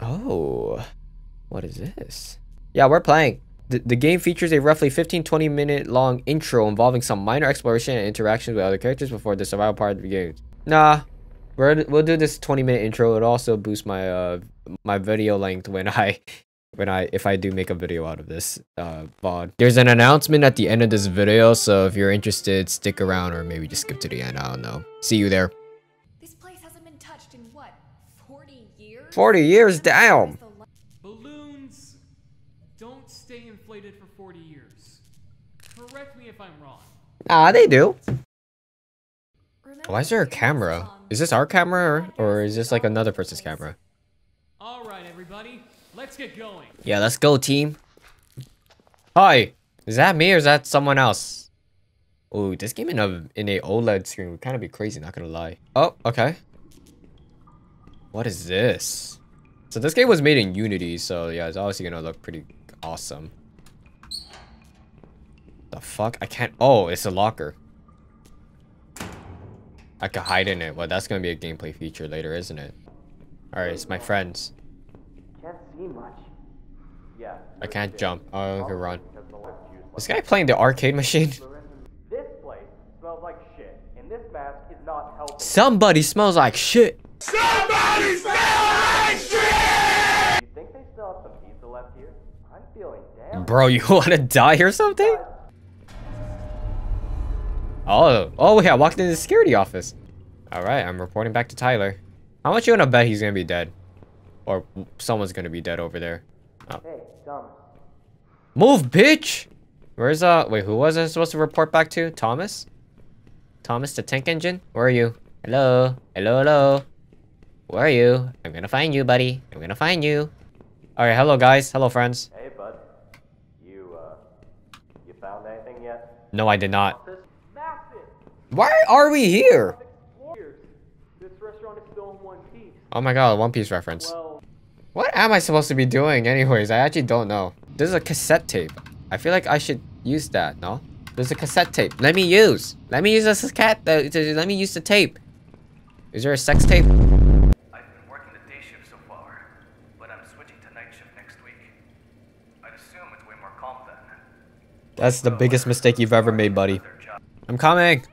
Oh, what is this? Yeah, we're playing. The, the game features a roughly 15-20 minute long intro involving some minor exploration and interactions with other characters before the survival part game. Nah, we're, we'll do this 20 minute intro. It'll also boost my uh my video length when I when I if I do make a video out of this uh VOD. There's an announcement at the end of this video, so if you're interested, stick around or maybe just skip to the end. I don't know. See you there. 40 years? 40 down. Balloons don't stay inflated for 40 years. Correct me if I'm wrong. Ah, they do. Why is there a camera? Is this our camera or, or is this like another person's camera? All right, everybody, let's get going. Yeah, let's go, team. Hi, is that me or is that someone else? Ooh, this game in a in a OLED screen would kind of be crazy. Not gonna lie. Oh, okay. What is this? So this game was made in Unity, so yeah, it's obviously gonna look pretty awesome. The fuck? I can't. Oh, it's a locker. I could hide in it. Well, that's gonna be a gameplay feature later, isn't it? All right, it's my friends. Can't see much. Yeah. I can't jump. Oh, I can run. Because the lift's useless. This guy playing the arcade machine? This place smells like shit, and this mask is not helping. Somebody smells like shit. You think they still have some pizza left here? I'm feeling damn. Bro, you wanna die or something? Oh, oh yeah, I walked into the security office. Alright, I'm reporting back to Tyler. How much you wanna bet he's gonna be dead? Or someone's gonna be dead over there. Hey, dumb. Move, bitch! Where's, uh, wait, who was I supposed to report back to? Thomas? Thomas the tank engine? Where are you? Hello? Hello, hello? Where are you? I'm gonna find you, buddy. I'm gonna find you. Alright, hello guys. Hello friends. Hey, bud. You, uh, you found anything yet? No, I did not. Why are we here? Explorers. This restaurant is still in one piece. Oh my god, One Piece reference. Well, What am I supposed to be doing anyways? I actually don't know. There's a cassette tape. I feel like I should use that, no? There's a cassette tape. Let me use. Let me use this cat. Uh, let me use the tape. Is there a sex tape? That's the biggest mistake you've ever made, buddy. I'm coming.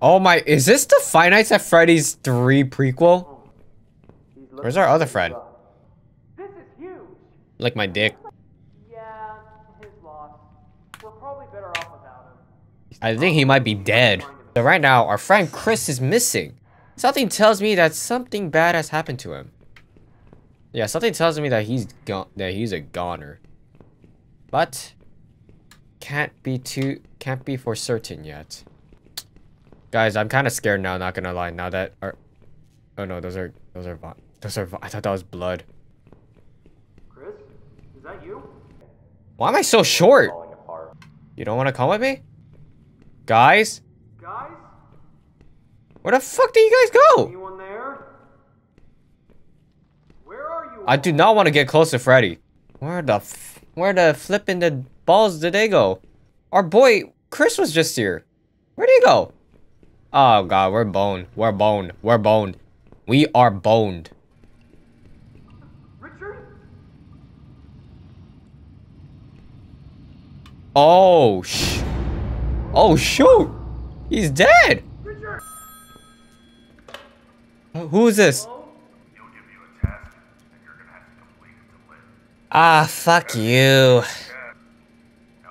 Oh my, is this the Five Nights at Freddy's 3 prequel? Where's our other huge. Like my dick. Yeah, his loss. We're probably better off without him. I think he might be dead. So right now, our friend Chris is missing. Something tells me that something bad has happened to him. Yeah, something tells me that he's gone. That he's a goner. But can't be too. Can't be for certain yet. Guys, I'm kind of scared now. Not gonna lie. Now that our. Oh no, those are those are those are. I thought that was blood. Chris, is that you? Why am I so short? You don't want to come with me, guys? Guys, Where the fuck do you guys go? anyone there? Where are you? I do not want to get close to Freddy. Where the where the flipping the balls did they go? Our boy Chris was just here. Where'd he go? Oh god, we're boned. We're boned. We're boned. We are boned. Richard? Oh sh. Oh shoot. He's dead. Richard! Who is this? He'll give you a test, and you're gonna have to complete it to live. Ah, fuck you. Now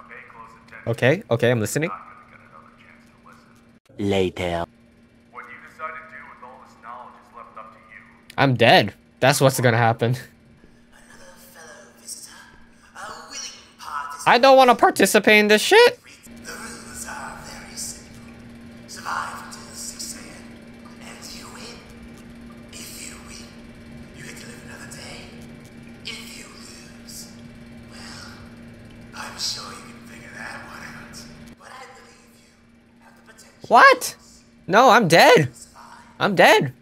pay close attention. Okay, okay, I'm listening. Not gonna get another chance to listen. Later. What you decide to do with all this knowledge is left up to you. I'm dead. That's what's gonna happen. Another fellow visitor. A willing participant. I don't want to participate in this shit. The rules are very simple. Survive until 6 a.m. and you win. If you win, you get to live another day. If you lose, well, I'm sure you can figure that one out. But I believe you have the potential. What? No, I'm dead. I'm dead.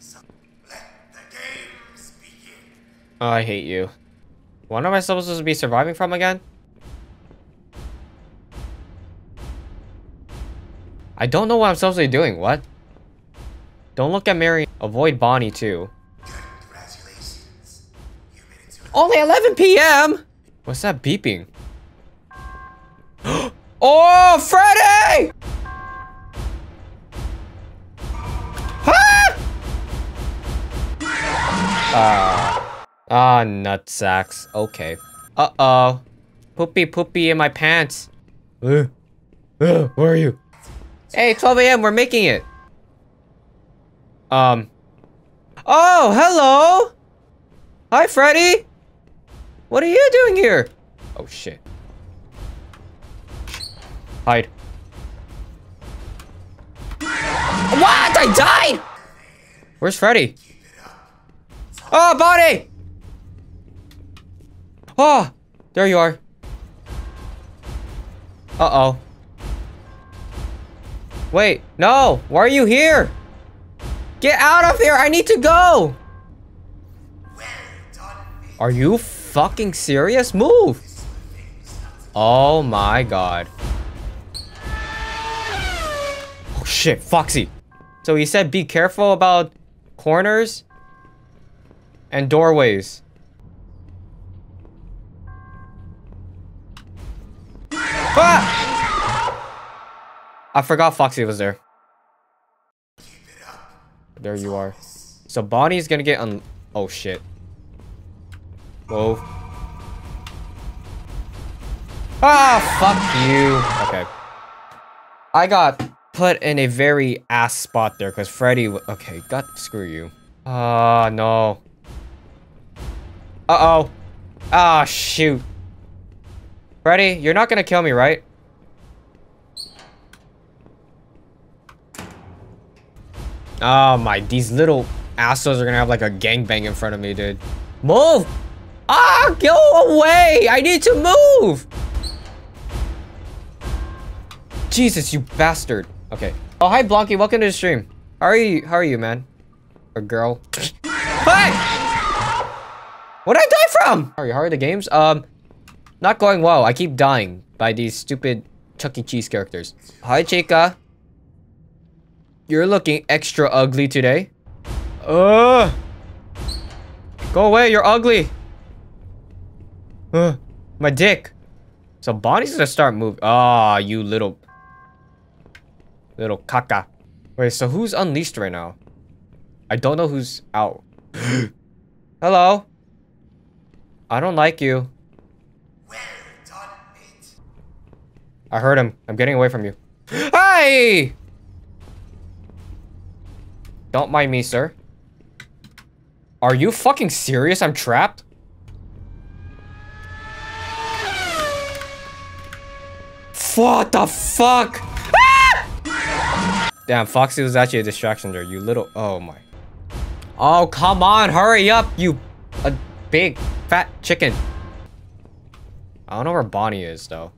Oh, I hate you. What am I supposed to be surviving from again? I don't know what I'm supposed to be doing. What? Don't look at Mary. Avoid Bonnie too. Only 11 p.m. What's that beeping? oh, Freddy! Ah, ah, nutsacks. Okay. Uh oh. Poopy poopy in my pants. Uh, uh, where are you? Hey, 12 a.m. We're making it. Um. Oh, hello. Hi, Freddy. What are you doing here? Oh shit. Hide. What? I died! Where's Freddy? Oh, body! Oh, there you are. Uh-oh. Wait, no! Why are you here? Get out of here! I need to go! Are you fucking serious? Move! Oh my god. Oh shit, Foxy. So he said be careful about corners and doorways. Ah! I forgot Foxy was there. There you are. So Bonnie's gonna get un- Oh shit. Whoa. Ah, fuck you. Okay. I got put in a very ass spot there because Freddy. Okay, got screw you. Ah, uh, no. Uh oh. Ah, shoot. Freddy, you're not gonna kill me, right? Oh my, these little assholes are gonna have like a gangbang in front of me, dude. Move! Ah, go away! I need to move! Jesus, you bastard. Okay. Oh, hi, Blanky. Welcome to the stream. How are you? How are you, man? Or girl? What did I die from? Are you? How are the games? Um, not going well. I keep dying by these stupid Chuck E. Cheese characters. Hi, Chica. You're looking extra ugly today. Ugh. Go away. You're ugly. Uh, my dick. So Bonnie's gonna start moving. Ah, oh, you little... Little caca. Wait, so who's unleashed right now? I don't know who's out. Hello? I don't like you. Well done, mate. I heard him. I'm getting away from you. Hey! Don't mind me, sir. Are you fucking serious? I'm trapped? What the fuck? Ah! Damn, Foxy was actually a distraction there, you little- Oh my. Oh, come on, hurry up, you- A big, fat chicken. I don't know where Bonnie is, though.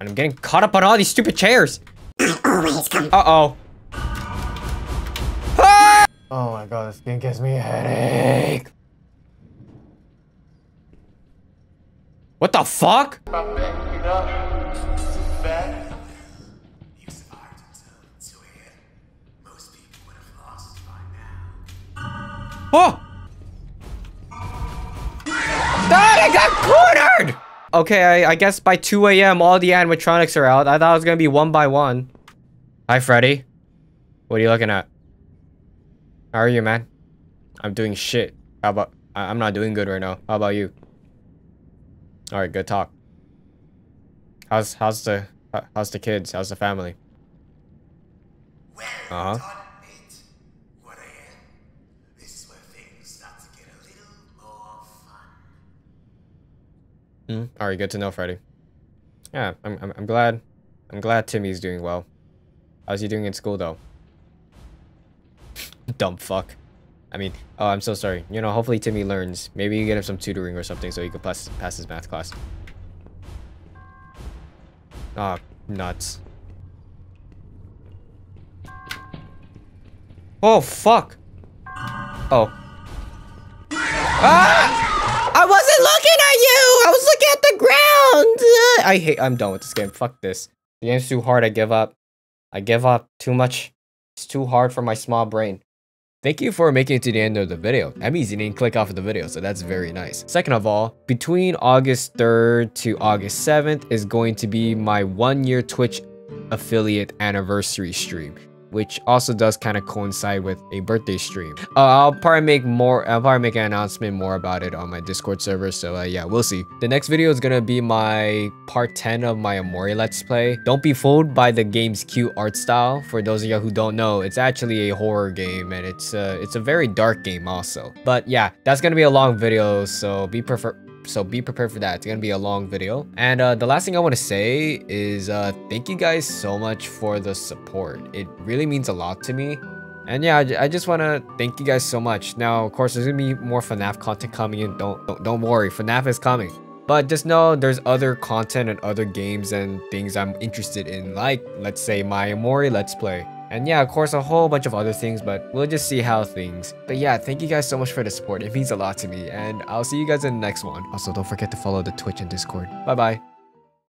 And I'm getting caught up on all these stupid chairs. Uh-oh. Ah! Oh my god, this game gives me a headache. What the fuck? You I got cornered! Okay, I, I guess by 2 a.m. all the animatronics are out. I thought it was gonna be one by one. Hi, Freddy. What are you looking at? How are you, man? I'm doing shit. How about... I, I'm not doing good right now. How about you? Alright, good talk. How's how's the how's the kids? How's the family? Uh-huh. Mm, Alright, good to know, Freddy. Yeah, I'm, I'm I'm glad. I'm glad Timmy's doing well. How's he doing in school though? Dumb fuck. I mean, oh, I'm so sorry. You know, hopefully Timmy learns. Maybe you get him some tutoring or something so he can pass pass his math class. Ah, nuts. Oh fuck. Oh. Ah! I wasn't looking at you! I was looking at the ground! I hate- I'm done with this game. Fuck this. The game's too hard, I give up. I give up. Too much. It's too hard for my small brain. Thank you for making it to the end of the video. That means you didn't click off of the video, so that's very nice. Second of all, between August 3rd to August 7th is going to be my one year Twitch affiliate anniversary stream which also does kind of coincide with a birthday stream. Uh, I'll probably make more, I'll probably make an announcement more about it on my Discord server. So uh, yeah, we'll see. The next video is gonna be my part 10 of my Omori Let's Play. Don't be fooled by the game's cute art style. For those of you who don't know, it's actually a horror game and it's uh, it's a very dark game also. But yeah, that's gonna be a long video, so be prefer so be prepared for that. It's gonna be a long video. And uh, the last thing i want to say is uh, thank you guys so much for the support. It really means a lot to me. And yeah i, I just want to thank you guys so much. Now of course there's gonna be more fnaf content coming in. Don't don't, don't worry fnaf is coming. But just know there's other content and other games and things i'm interested in like let's say my Omori let's play and yeah, of course, a whole bunch of other things, but we'll just see how things. But yeah, thank you guys so much for the support. It means a lot to me. And I'll see you guys in the next one. Also, don't forget to follow the Twitch and Discord. Bye-bye.